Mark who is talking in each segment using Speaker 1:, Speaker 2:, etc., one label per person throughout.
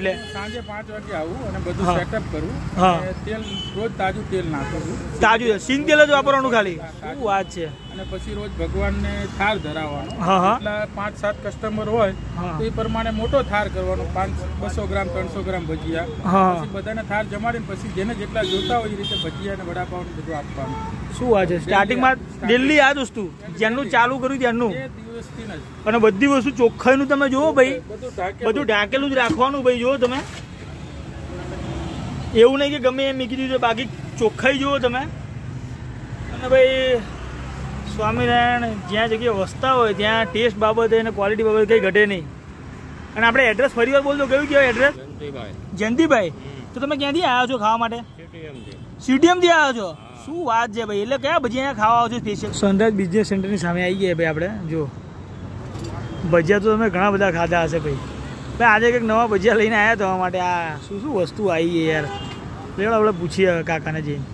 Speaker 1: એટલે
Speaker 2: સાંજે પાંચ વાગે આવું અને બધું સેટઅપ કરું
Speaker 1: હા.
Speaker 2: તેલ રોજ તાજું તેલ નાખું છું.
Speaker 1: તાજું સિંગ તેલ જ વાપરવાનું ખાલી? શું વાત છે.
Speaker 2: અને પછી રોજ ભગવાનને થાર ધરાવવાનો.
Speaker 1: હા
Speaker 2: પાંચ સાત કસ્ટમર હોય તો એ પ્રમાણે મોટો થાર કરવાનો પાંચ બસો ગ્રામ ત્રણસો ગ્રામ ભજીયા. પછી બધાને થાર જમાડીને પછી જેને જેટલા જોતા હોય એ રીતે ભજીયા અને વડાપાવ બધું આપવાનું.
Speaker 1: શું વાત છે. સ્ટાર્ટિંગમાં દિલ્હી આ જ વસ્તુ. જેનું ચાલુ કર્યું ત્યાંનું અને બધી વસ્તુ ચોખ્ખાઈનું તમે જુઓ ભાઈ.
Speaker 2: બધું
Speaker 1: ઢાંકેલું. જ રાખવાનું ભાઈ જુઓ તમે. એવું નહીં કે ગમે એમ મૂકી દીધું બાકી ચોખ્ખાઈ જુઓ તમે. અને ભાઈ સ્વામિનારાયણ જ્યાં જગ્યાએ વસતા હોય ત્યાં ટેસ્ટ બાબતે અને ક્વોલિટી બાબતે કંઈ ઘટે નહીં. અને આપણે એડ્રેસ ફરી વાર બોલતો કયું કહેવાય એડ્રેસ જયંતિભાઈ. તો તમે ક્યાંથી આવ્યા છો ખાવા માટે? સીટીએમથી આવ્યા છો? શું વાત છે ભાઈ એટલે કયા ભજીયા અહીંયા ખાવા આવો છો સ્પેશિયલ સનરાઈઝ બિઝનેસ સેન્ટરની સામે આવી ગયા ભાઈ આપણે જો ભજીયા તો તમે ઘણા બધા ખાધા હશે ભાઈ. ભાઈ આજે કંઈક નવા ભજીયા લઈને આવ્યા તમારા માટે આ શું શું વસ્તુ આવી યાર. લેવડ આપણે પૂછીએ કાકાને જઈને.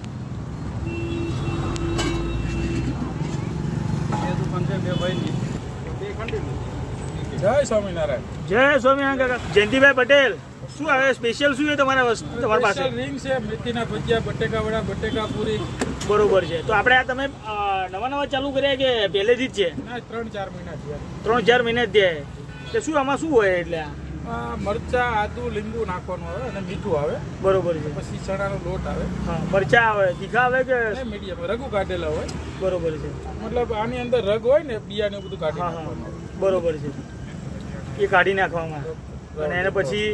Speaker 2: જય સ્વામિનારાયણ.
Speaker 1: જય સ્વામિનારાયણ કાકા. જયંતિભાઈ પટેલ. શું આવે? સ્પેશિયલ શું છે તમારા તમારા તમારી પાસે?
Speaker 2: રિંગ છે મેથીના ભજીયા બટેકા વડા બટેકા પૂરી
Speaker 1: બરોબર છે. તો આપણે આ તમે નવા નવા ચાલુ કર્યા કે પહેલેથી જ છે?
Speaker 2: ના ત્રણ ચાર મહિના થયા.
Speaker 1: ત્રણ ચાર મહિના થયા. તો શું આમાં શું હોય એટલે
Speaker 2: મરચા આદુ લીંબુ નાખવાનું આવે અને મીઠું આવે.
Speaker 1: બરોબર છે.
Speaker 2: પછી ચણાનો લોટ આવે.
Speaker 1: હા મરચા આવે તીખા આવે કે?
Speaker 2: મીડિયમ રઘુ કાઢેલા હોય.
Speaker 1: બરોબર છે.
Speaker 2: મતલબ આની અંદર રગ હોય ને બિયા ને બધું કાઢી નાખવાનું
Speaker 1: બરોબર છે. એ કાઢી નાખવામાં. અને એને પછી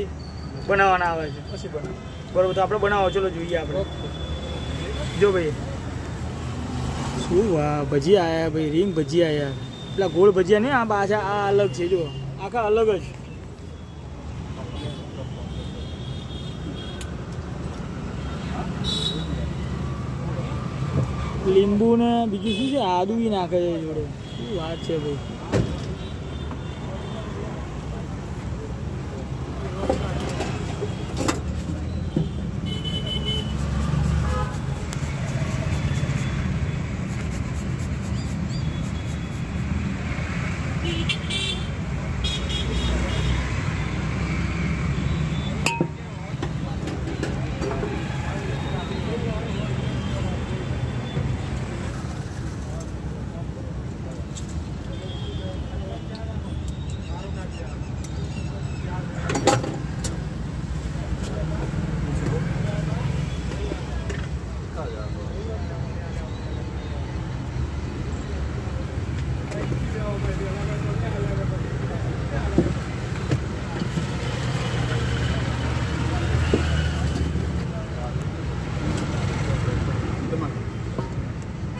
Speaker 1: બનાવવાના આવે છે.
Speaker 2: પછી બનાવ
Speaker 1: બરોબર તો આપણે બનાવો. ચલો જોઈએ આપણે. જો ભાઈ. શું વાહ ભજીયા આવ્યા ભાઈ, રીંગ ભજીયા આવ્યા પેલા ગોળ ભજીયા નહીં, આ પાછા આ અલગ છે જો આખા અલગ જ. લીંબુ ને બીજું શું છે? આદુ બી નાખે છે જોડે. શું વાત છે ભાઈ.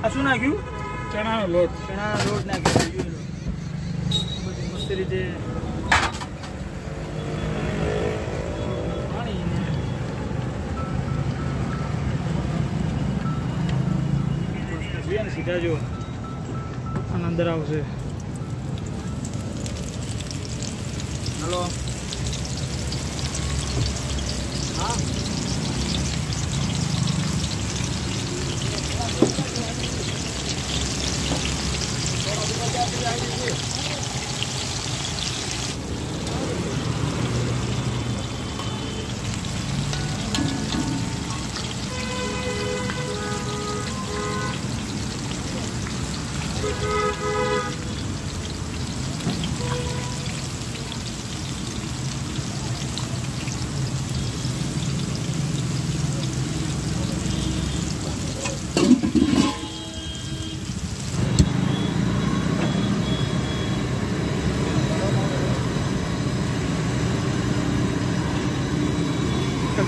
Speaker 1: આ શું નાખ્યું?
Speaker 2: ચણાનો લોટ.
Speaker 1: ચણા લોટ નાખ્યો. બધું મસ્ત રીતે સીધા જો. અને અંદર આવશે.
Speaker 2: હલો. હા.
Speaker 1: Merci.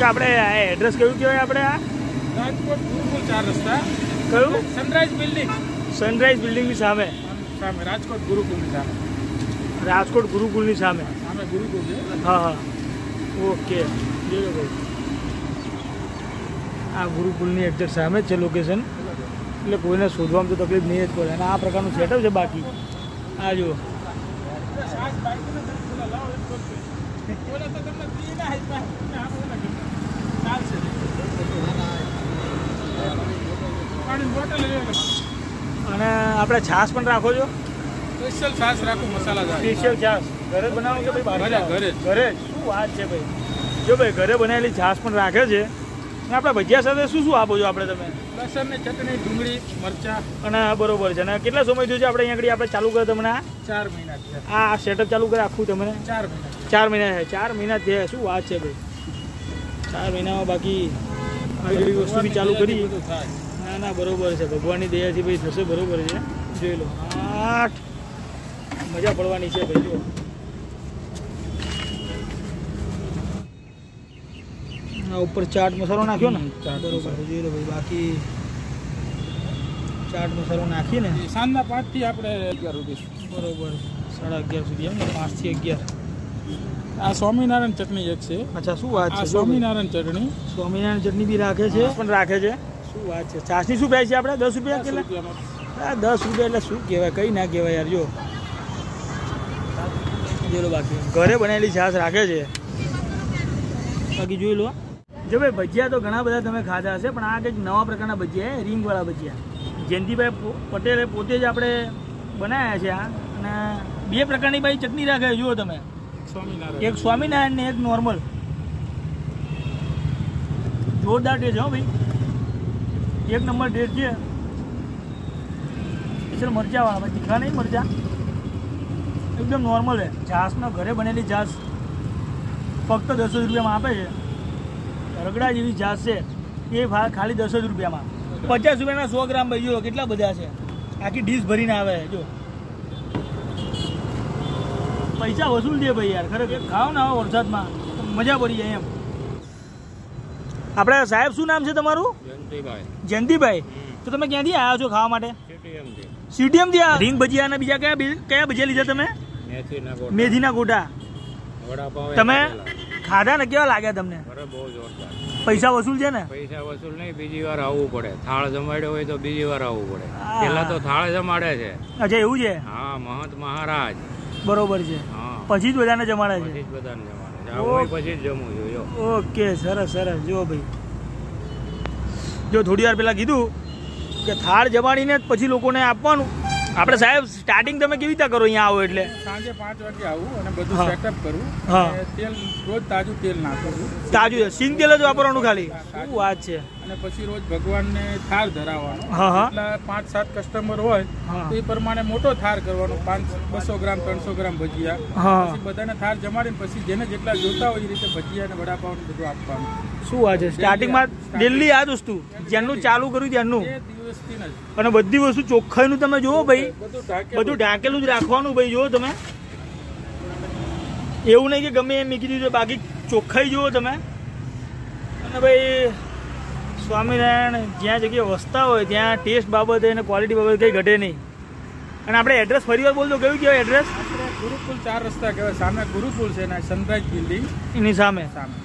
Speaker 1: તો આપણે એડ્રેસ કયું કહેવાય આપણે આ?
Speaker 2: રાજકોટ ગુરુકુલ ચાર રસ્તા.
Speaker 1: કયું?
Speaker 2: સનરાઈઝ બિલ્ડિંગ
Speaker 1: સનરાઈઝ બિલ્ડિંગની સામે.
Speaker 2: સામે રાજકોટ ગુરુકુલની સામે.
Speaker 1: રાજકોટ ગુરુકુલની સામે.
Speaker 2: સામે ગુરુકુલ
Speaker 1: હા હા. ઓકે. જોજો ભાઈ. આ ગુરુકુલની એક્ઝેક્ટ સામે છે લોકેશન એટલે કોઈને શોધવામાં તો તકલીફ નહીં જ પડે. અને આ પ્રકારનું સેટઅપ છે બાકી. આ જુઓ. અને આપણે છાશ પણ રાખો છો?
Speaker 2: સ્પેશિયલ છાશ રાખો મસાલા
Speaker 1: સ્પેશિયલ છાશ. ઘરે જ બનાવો કે ભાઈ
Speaker 2: ઘરે, ઘરે
Speaker 1: શું વાત છે ભાઈ? જો ભાઈ ઘરે બનાવેલી છાશ પણ રાખે છે. અને આપણા ભજીયા સાથે શું શું આપો છો આપણે તમે?
Speaker 2: લસણ ને ચટણી ડુંગળી મરચા.
Speaker 1: અને આ બરોબર છે. અને કેટલા સમય થયો છે આપણે અહીંયા આગળ આપણે ચાલુ કરે તમને આ?
Speaker 2: ચાર મહિના થયા.
Speaker 1: આ સેટઅપ ચાલુ કરે આખું તમને?
Speaker 2: ચાર મહિના
Speaker 1: ચાર મહિના છે ચાર મહિના થયા. શું વાત છે ભાઈ? ચાર મહિનામાં બાકી આવી વસ્તુ બી ચાલુ કરી. ના ના બરોબર છે. ભગવાનની દયાથી ભાઈ થશે બરોબર છે. જોઈ લો. આઠ. મજા પડવાની છે ભાઈ જો ઉપર ચાટ મસાલો નાખ્યો ને? બરોબર. જોઈ લો ભાઈ બાકી ચાટ મસાલો નાખીને
Speaker 2: સાંજના પાંચથી આપણે અગિયાર રૂપિયા
Speaker 1: બરોબર. સાડા અગિયાર સુધી એમ ને? પાંચથી અગિયાર.
Speaker 2: આ સ્વામિનારાયણ ચટણી એક છે.
Speaker 1: અચ્છા શું વાત છે?
Speaker 2: સ્વામિનારાયણ ચટણી.
Speaker 1: સ્વામિનારાયણ ચટણી બી રાખે છે? પણ રાખે છે? શું વાત છે? છાસની શું પ્રાઇસ છે આપણે દસ રૂપિયા કેટલા? આ દસ રૂપિયા એટલે શું કહેવાય? કઈ ના કહેવાય યાર જો. જોઈ લો બાકી. ઘરે બનાવેલી છાશ રાખે છે. બાકી જોઈ લો. જો ભાઈ ભજીયા તો ઘણા બધા તમે ખાધા હશે પણ આ કંઈક નવા પ્રકારના ભજીયા રીંગવાળા ભજીયા. જયંતિભાઈ પટેલે પોતે જ આપણે બનાવ્યા છે આ. અને બે પ્રકારની ભાઈ ચટણી રાખે જુઓ તમે.
Speaker 2: સ્વામિનારાયણ.
Speaker 1: એક સ્વામિનારાયણ ને એક નોર્મલ. જોરદાર ટેસ્ટ હો ભાઈ. એક નંબર ડેટ છે. સ્પેશિયલ મરચા વાળા તીખા નહીં મરચા? એકદમ નોર્મલ છે. જાસનો ઘરે બનેલી જાસ ફક્ત દસ જ રૂપિયામાં આપે છે. રગડા જેવી જાસ છે. એ ભાવ ખાલી દસ જ રૂપિયામાં. પચાસ રૂપિયાના સો ગ્રામ ભાઈ જો કેટલા બધા છે. આખી ડીશ ભરીને આવે જો પૈસા વસૂલ દે ભાઈ યાર, ખરેખર. ખાવ ને આવો વરસાદમાં. મજા પડી જાય એમ. આપણે સાહેબ શું નામ છે તમારું?
Speaker 2: જયંતિભાઈ.
Speaker 1: જયંતિભાઈ. તો તમે ક્યાંથી આવ્યા છો ખાવા માટે?
Speaker 2: સીટીએમથી
Speaker 1: રીંગ ભજીયા અને બીજા કયા કયા ભજીયા લીધા તમે?
Speaker 2: મેથીના
Speaker 1: ગોટા. તમે ખાધા ને કેવા લાગ્યા તમને?
Speaker 2: અરે બહુ જોરદાર.
Speaker 1: પૈસા વસૂલ છે ને?
Speaker 2: પૈસા વસૂલ નહીં બીજી વાર આવવું પડે. થાળ જમાડ્યો હોય તો બીજી વાર આવવું પડે. પેલા તો થાળ જમાડે છે.
Speaker 1: અચ્છા એવું છે?
Speaker 2: હા મહંત મહારાજ.
Speaker 1: બરોબર છે.
Speaker 2: હા.
Speaker 1: પછી જ બધાને જમાડે
Speaker 2: પછી જ બધાને જમાડે છે. પછી જ જમવું જોઈએ જો
Speaker 1: ઓકે, સરસ સરસ. જો ભાઈ. જો થોડી વાર પહેલા કીધું કે થાળ જમાડીને જ પછી લોકોને આપવાનું. આપણે સાહેબ સ્ટાર્ટિંગ તમે કેવી રીતે કરો અહીંયા આવો એટલે?
Speaker 2: સાંજે પાંચ વાગે આવું અને બધું. સેટઅપ કરું
Speaker 1: હા.
Speaker 2: તેલ રોજ તાજું તેલ નાખું. છું
Speaker 1: તાજું સિંગ તેલ જ વાપરવાનું ખાલી? શું વાત છે.
Speaker 2: અને પછી રોજ ભગવાનને થાળ ધરાવવાનો.
Speaker 1: હા, હા.
Speaker 2: એટલા પાંચ સાત કસ્ટમર હોય તો એ પ્રમાણે મોટો થાર કરવાનો પાંચ બસો ગ્રામ ત્રણસો ગ્રામ ભજીયા. પછી બધાને થાર જમાડીને પછી જેને જેટલા જોતા હોય એ રીતે ભજીયા અને વડાપાવ બધું આપવાનું.
Speaker 1: શું વાત છે? સ્ટાર્ટિંગમાં દિલ્હી આ જ વસ્તુ? જેનું ચાલુ કર્યું ત્યાંનું અને બધી વસ્તુ ચોખ્ખાઈનું તમે જુઓ ભાઈ.
Speaker 2: બધું ઢાંકેલું.
Speaker 1: જ રાખવાનું ભાઈ જુઓ તમે. એવું નહીં કે ગમે એમ મૂકી દીધું બાકી ચોખ્ખાઈ જુઓ તમે. અને ભાઈ સ્વામિનારાયણ જ્યાં જગ્યાએ વસતા હોય ત્યાં ટેસ્ટ બાબતે અને ક્વોલિટી બાબતે કંઈ ઘટે નહીં. અને આપણે એડ્રેસ ફરી વાર બોલતો કયું કહેવાય એડ્રેસ
Speaker 2: ગુરુકુલ ચાર રસ્તા કહેવાય. સામે ગુરુકુલ છે ને સનરાઈઝ બિલ્ડિંગ
Speaker 1: એની સામે.
Speaker 2: સામે.